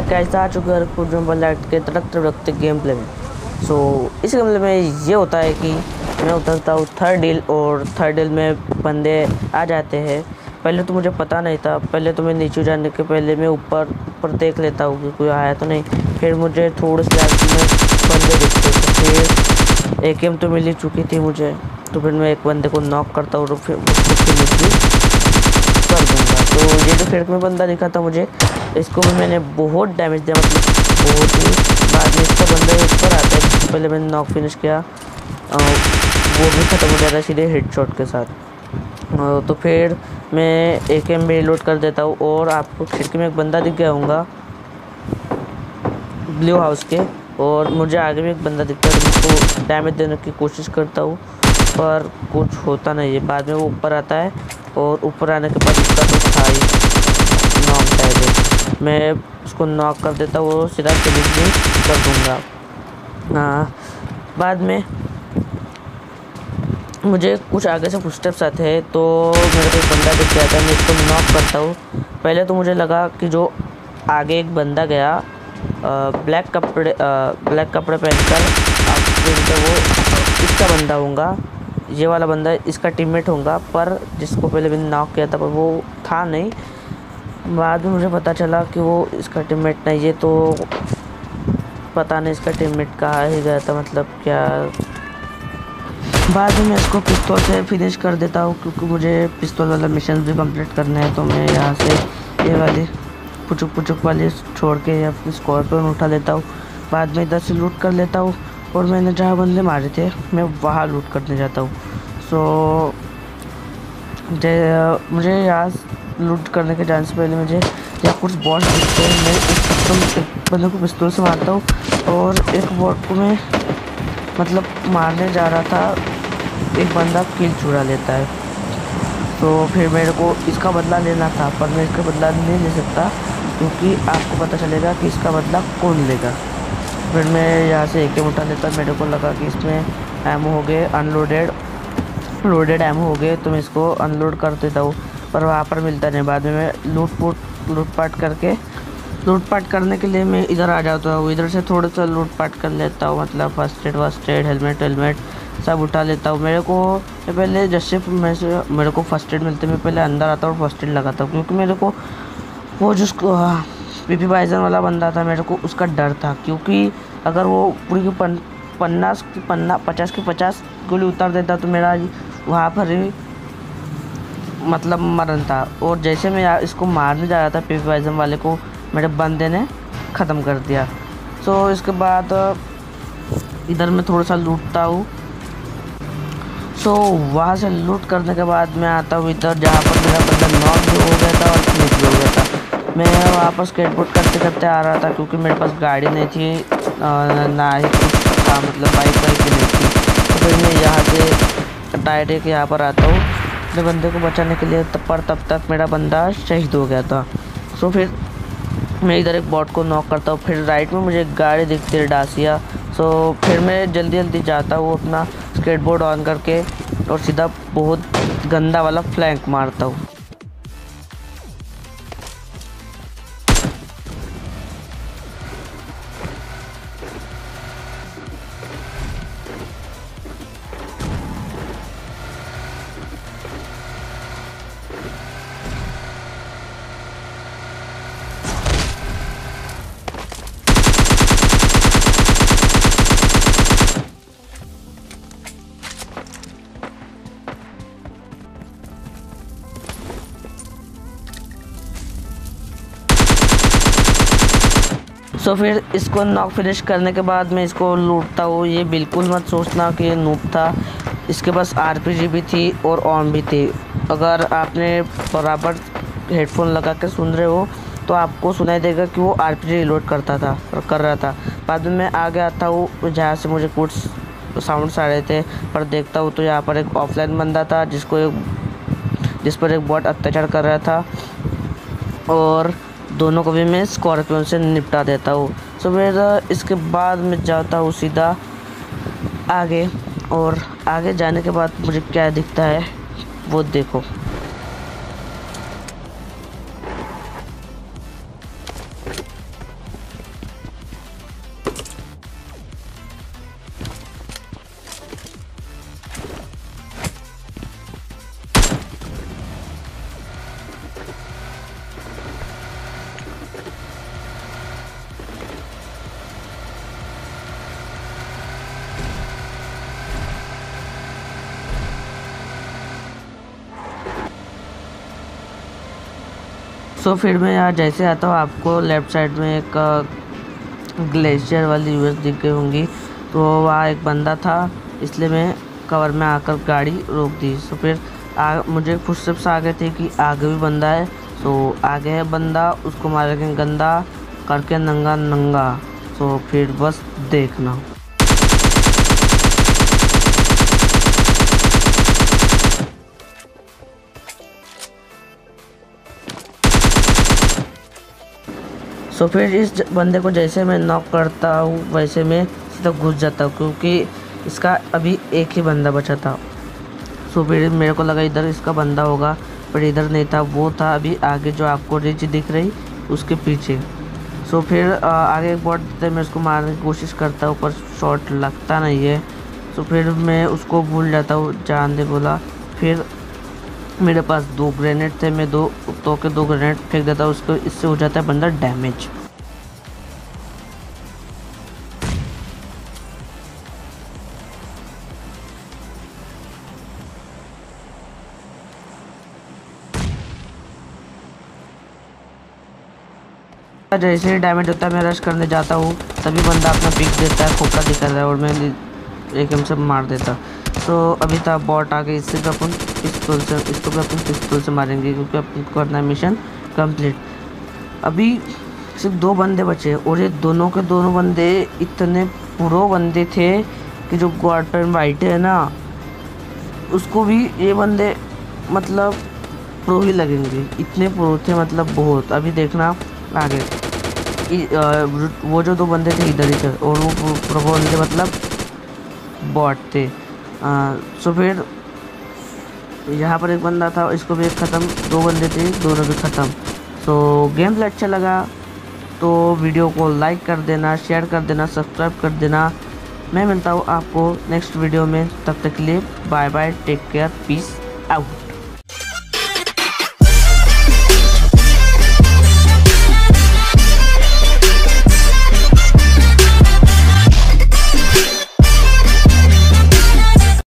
है कैसे आ चुके हैं फुटबॉल लाइट के तड़कते तड़कते गेम प्ले में। सो so, इस गेम में ये होता है कि मैं उतरता हूँ थर्ड डील और थर्ड डील में बंदे आ जाते हैं। पहले तो मुझे पता नहीं था पहले तो मैं नीचे जाने के पहले मैं ऊपर ऊपर देख लेता हूँ कि कोई आया तो नहीं। फिर मुझे थोड़े से में बंदे दिखते तो फिर एक गेम तो मिल ही चुकी थी मुझे। तो फिर मैं एक बंदे को नॉक करता हूँ और फिर उसको कर दूँगा। तो ये जो फिर में बंदा दिखा था मुझे इसको भी मैंने बहुत डैमेज दिया मतलब बहुत ही। बाद में इसका बंदा ऊपर आता है पहले मैंने नॉक फिनिश किया। वो भी ख़त्म हो जाता है सीधे हेड शॉट के साथ। तो फिर मैं एक एम में लोड कर देता हूँ और आपको खिड़की में एक बंदा दिख गया होगा ब्लू हाउस के, और मुझे आगे भी एक बंदा दिखता है उसको डैमेज देने की कोशिश करता हूँ, पर कुछ होता नहीं है। बाद में वो ऊपर आता है और ऊपर आने के बाद उसका तो मैं उसको नॉक कर देता वो सीधा फिनिश भी कर दूँगा। हाँ बाद में मुझे कुछ आगे से फुस्टेप्स आते हैं तो मेरे को एक बंदा दिख गया था मैं इसको नॉक करता हूँ। पहले तो मुझे लगा कि जो आगे एक बंदा गया आ, ब्लैक कपड़े आ, ब्लैक कपड़े पहनकर वो इसका बंदा होगा ये वाला बंदा इसका टीममेट होगा पर जिसको पहले मैंने नॉक किया था पर वो था नहीं बाद में मुझे पता चला कि वो इसका टीममेट नहीं है तो पता नहीं इसका टीममेट कहाँ ही गया था मतलब क्या। बाद में मैं इसको पिस्तौल से फिनिश कर देता हूँ, क्योंकि मुझे पिस्तौल वाला मिशन भी कंप्लीट करना है तो मैं यहाँ से ये वाली पुचुक पुचुक वाली छोड़ के फिर स्कॉर्पियन उठा लेता हूँ। बाद में इधर से लूट कर लेता हूँ, और मैंने जहाँ बंदे मारे थे, मैं वहाँ लूट करने जाता हूँ। सो मुझे यहाँ लूट करने के चांस पहले मुझे। यहाँ कुछ बॉस दिखते हैं। मैं एक एक बंदे को पिस्तौल से मारता हूँ और एक बॉट को मैं मतलब मारने जा रहा था। एक बंदा किल चुरा लेता है। तो फिर मेरे को इसका बदला लेना था, पर मैं इसका बदला नहीं ले सकता क्योंकि आपको पता चलेगा कि इसका बदला कौन लेगा। फिर मैं यहाँ से एक उठा लेता। मेरे को लगा कि इसमें एम हो गए अनलोडेड लोडेड एम हो गए तो मैं इसको अनलोड कर देता हूँ। पर वहाँ पर मिलता नहीं बाद में मैं लूट पूट लूटपाट करके लूटपाट करने के लिए मैं इधर आ जाता हूँ। इधर से थोड़ा सा लूटपाट कर लेता हूँ मतलब फ़र्स्ट एड वस्ट एड हेलमेट वेलमेट सब उठा लेता हूँ। मेरे को मैं पहले जैसे मैं से मेरे को फ़र्स्ट एड मिलते मैं पहले अंदर आता हूँ फ़र्स्ट एड लगाता हूँ क्योंकि मेरे को वो जिसको पी बाइजन वाला बंदा था मेरे को उसका डर था क्योंकि अगर वो पूरी की पन, पन्नास की पन्ना पचास की पचास गोली उतार देता तो मेरा वहाँ पर ही मतलब मरण था। और जैसे मैं इसको मारने जा रहा था पीपी बाइजन वाले को, मेरे बंदे ने ख़त्म कर दिया। सो इसके बाद, इधर मैं थोड़ा सा लूटता हूँ। सो वहाँ से लूट करने के बाद मैं आता हूँ इधर, जहाँ पर मेरा बंदा नॉक भी हो गया था और स्लिप भी हो गया था। मैं वहाँ वापस स्केटबोर्ड करते करते आ रहा था, क्योंकि मेरे पास गाड़ी नहीं थी ना ही कुछ था मतलब बाइक वाइक नहीं थी। तो फिर मैं यहाँ से डायरेक्ट यहाँ पर आता हूँ। अपने बंदे को बचाने के लिए तब पर तब तक मेरा बंदा शहीद हो गया था। सो फिर मैं इधर एक बॉट को नॉक करता हूँ। फिर राइट में मुझे एक गाड़ी दिखती है डासिया सो फिर मैं जल्दी जल्दी जाता हूँ अपना स्केटबोर्ड ऑन करके और सीधा बहुत गंदा वाला फ्लैंक मारता हूँ। सो फिर इसको नॉक फिनिश करने के बाद मैं इसको लूटता हूँ। ये बिल्कुल मत सोचना कि ये नूप था। इसके पास आरपीजी भी थी और ऑन भी थी। अगर आपने बराबर हेडफोन लगा कर सुन रहे हो तो आपको सुनाई देगा कि वो आर रिलोड करता था, कर रहा था। बाद में मैं आगे आता हूँ, जहाँ से मुझे कुछ साउंड्स आ रहे थे, पर देखता हूँ तो यहाँ पर एक ऑफलाइन बंदा था, जिसको एक, जिस पर एक बॉट अत्याचार कर रहा था। और दोनों को भी मैं स्कॉर्पियो से निपटा देता हूँ। सो फिर इसके बाद मैं जाता हूँ सीधा आगे और आगे जाने के बाद मुझे क्या दिखता है वो देखो। सो फिर मैं यहाँ जैसे आता हूँ आपको लेफ़्ट साइड में एक ग्लेशियर वाली यूएस दिख गई होंगी। तो वहाँ एक बंदा था इसलिए मैं कवर में आकर गाड़ी रोक दी। सो फिर आ, मुझे फुटस्टेप्स आ गए थे कि आगे भी बंदा है। तो आगे है बंदा उसको मारेंगे गंदा करके नंगा नंगा। तो फिर बस देखना। सो फिर इस बंदे को जैसे मैं नॉक करता हूँ, वैसे मैं सीधा घुस जाता हूँ, क्योंकि इसका अभी एक ही बंदा बचा था। सो फिर मेरे को लगा इधर इसका बंदा होगा, पर इधर नहीं था, वो था अभी आगे जो आपको रिच दिख रही, उसके पीछे। सो फिर आगे एक बॉट थे मैं उसको मारने की कोशिश करता हूँ, पर शॉट लगता नहीं है। सो फिर मैं उसको भूल जाता हूँ, जान दे बोला। फिर मेरे पास दो ग्रेनेड थे, मैं दो तो के दो ग्रेनेड फेंक देता हूँ उसको, इससे हो जाता है बंदा डैमेज जैसे ही डैमेज होता है, मैं रश करने जाता हूँ, तभी बंदा अपना पिक देता है खोखा दिखा रहा है और मैं एक एम से मार देता। तो अभी था बॉट आ गई इससे भी अपन पिस्तौल से, इसको भी अपन पिस्तौल से मारेंगे, क्योंकि अपन करना है मिशन कंप्लीट अभी सिर्फ़ दो बंदे बचे और ये दोनों के दोनों बंदे इतने प्रो बंदे थे कि जो पर वाइट है ना, उसको भी ये बंदे मतलब प्रो ही लगेंगे। इतने प्रो थे मतलब बहुत। अभी देखना आगे। वो जो दो बंदे थे इधर थे और वो प्रो बंदे मतलब बॉट थे। सो फिर यहाँ पर एक बंदा था, इसको भी एक ख़त्म, दो बंदे थे, दोनों भी ख़त्म। सो गेम प्ले अच्छा लगा तो वीडियो को लाइक कर देना शेयर कर देना सब्सक्राइब कर देना। मैं मिलता हूँ आपको नेक्स्ट वीडियो में, तब तक के लिए bye bye take care peace out